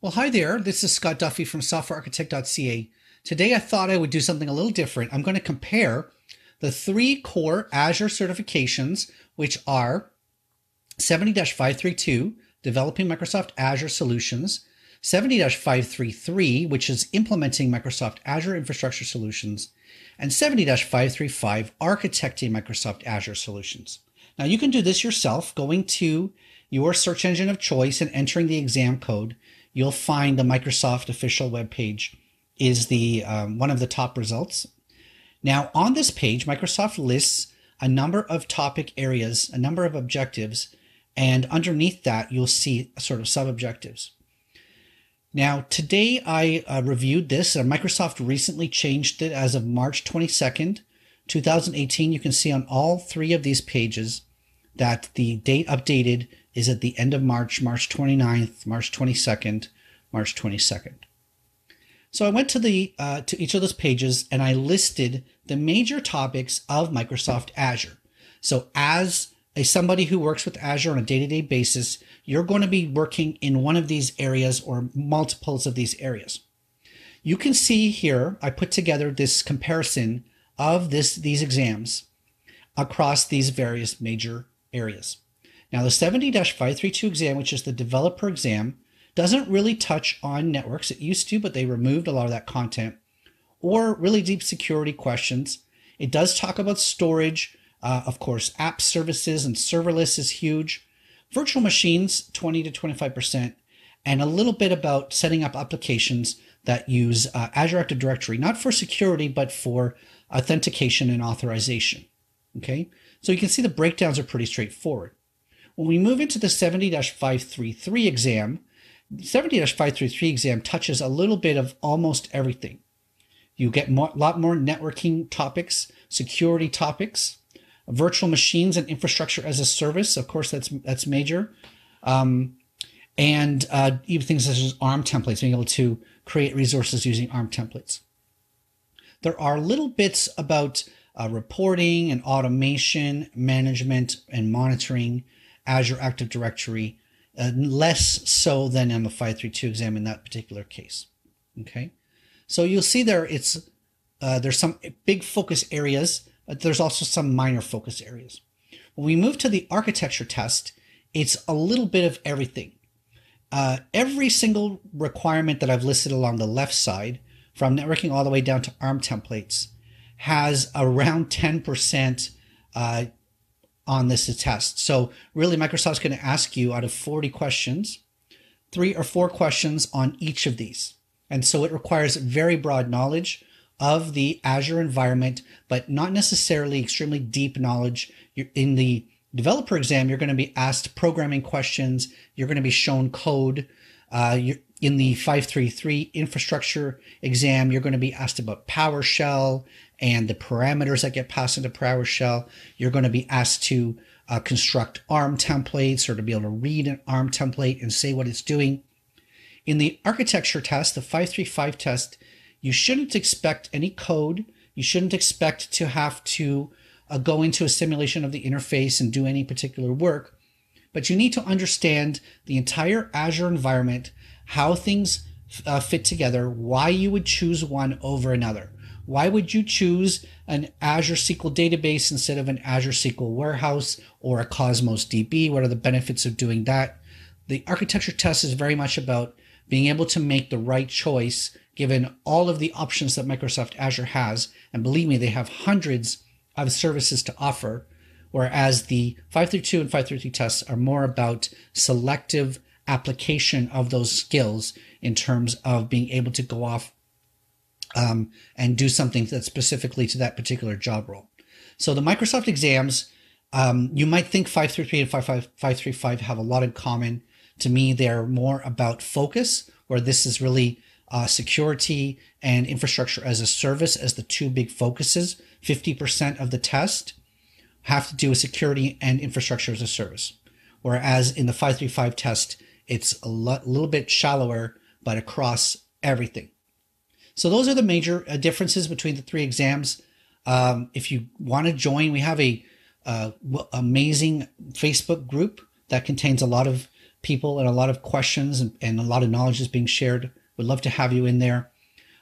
Well, hi there. This is Scott Duffy from softwarearchitect.ca. Today I thought I would do something a little different. I'm going to compare the three core Azure certifications, which are 70 532, Developing Microsoft Azure Solutions, 70 533, which is Implementing Microsoft Azure Infrastructure Solutions, and 70 535, Architecting Microsoft Azure Solutions. Now you can do this yourself going to your search engine of choice and entering the exam code you'll find the Microsoft official webpage is the um, one of the top results. Now, on this page, Microsoft lists a number of topic areas, a number of objectives, and underneath that, you'll see sort of sub objectives. Now, today I uh, reviewed this. Uh, Microsoft recently changed it as of March 22nd, 2018. You can see on all three of these pages that the date updated is at the end of March, March 29th, March 22nd, March 22nd. So I went to the uh, to each of those pages and I listed the major topics of Microsoft Azure. So as a somebody who works with Azure on a day-to-day basis, you're going to be working in one of these areas or multiples of these areas. You can see here I put together this comparison of this these exams across these various major areas. Now, the 70-532 exam, which is the developer exam, doesn't really touch on networks. It used to, but they removed a lot of that content or really deep security questions. It does talk about storage. Uh, of course, app services and serverless is huge. Virtual machines, 20 to 25%, and a little bit about setting up applications that use uh, Azure Active Directory, not for security, but for authentication and authorization. Okay, so you can see the breakdowns are pretty straightforward. When we move into the 70-533 exam, 70-533 exam touches a little bit of almost everything. You get a lot more networking topics, security topics, virtual machines and infrastructure as a service. Of course, that's that's major, um, and uh, even things such as ARM templates, being able to create resources using ARM templates. There are little bits about uh, reporting and automation, management and monitoring, Azure Active Directory, uh, less so than on the 532 exam in that particular case. Okay, so you'll see there it's uh, there's some big focus areas, but there's also some minor focus areas. When we move to the architecture test, it's a little bit of everything. Uh, every single requirement that I've listed along the left side, from networking all the way down to ARM templates, has around 10% uh, on this test. So really Microsoft's going to ask you out of 40 questions, three or four questions on each of these. And so it requires very broad knowledge of the Azure environment, but not necessarily extremely deep knowledge. in the developer exam, you're going to be asked programming questions. You're going to be shown code. Uh, in the 533 infrastructure exam, you're going to be asked about PowerShell and the parameters that get passed into PowerShell. You're going to be asked to uh, construct ARM templates or to be able to read an ARM template and say what it's doing. In the architecture test, the 535 test, you shouldn't expect any code. You shouldn't expect to have to uh, go into a simulation of the interface and do any particular work. But you need to understand the entire Azure environment, how things uh, fit together, why you would choose one over another. Why would you choose an Azure SQL database instead of an Azure SQL warehouse or a Cosmos DB? What are the benefits of doing that? The architecture test is very much about being able to make the right choice given all of the options that Microsoft Azure has. And believe me, they have hundreds of services to offer. Whereas the 532 and 533 tests are more about selective application of those skills in terms of being able to go off um, and do something that's specifically to that particular job role. So the Microsoft exams, um, you might think 533 and 535 have a lot in common. To me, they're more about focus, where this is really uh, security and infrastructure as a service as the two big focuses. 50% of the test have to do with security and infrastructure as a service. Whereas in the 535 test, it's a little bit shallower, but across everything. So those are the major uh, differences between the three exams. Um, if you want to join, we have a uh, amazing Facebook group that contains a lot of people and a lot of questions and, and a lot of knowledge is being shared. We'd love to have you in there.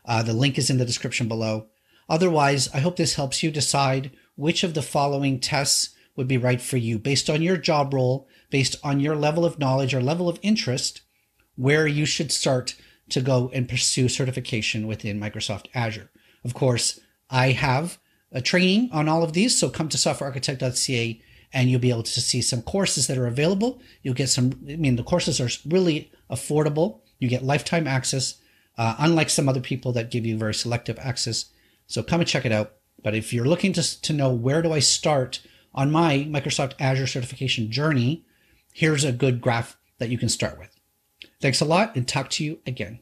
Uh, the link is in the description below. Otherwise, I hope this helps you decide which of the following tests would be right for you based on your job role, based on your level of knowledge or level of interest, where you should start to go and pursue certification within Microsoft Azure. Of course, I have a training on all of these, so come to softwarearchitect.ca and you'll be able to see some courses that are available. You'll get some, I mean, the courses are really affordable. You get lifetime access, uh, unlike some other people that give you very selective access. So come and check it out. But if you're looking to, to know where do I start on my Microsoft Azure certification journey, here's a good graph that you can start with. Thanks a lot and talk to you again.